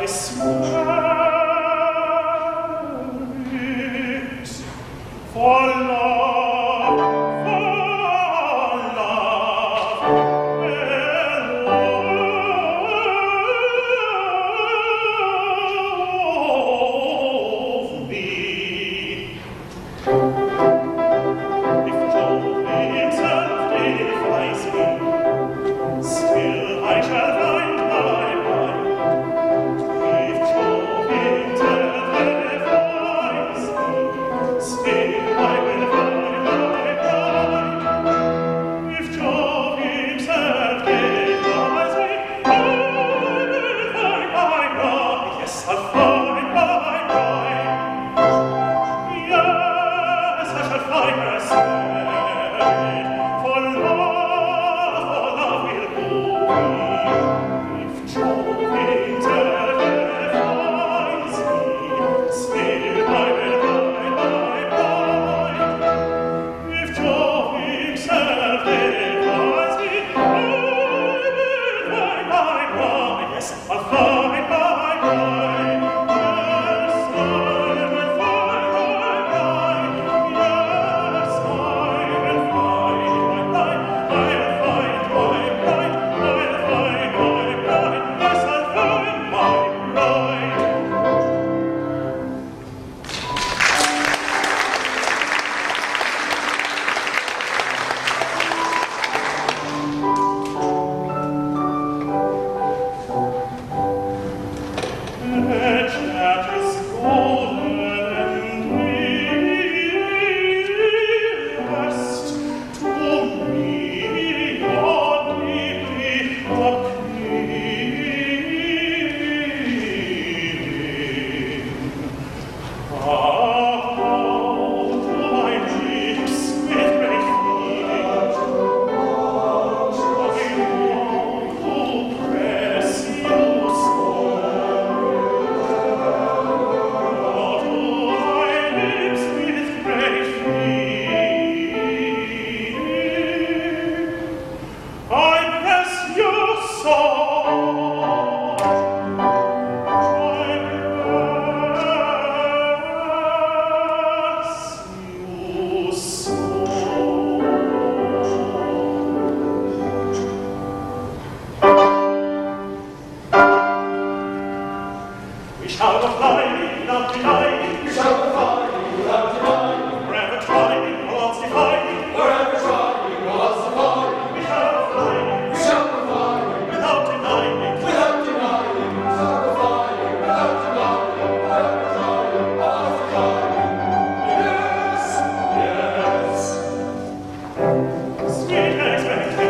I smile. That's right.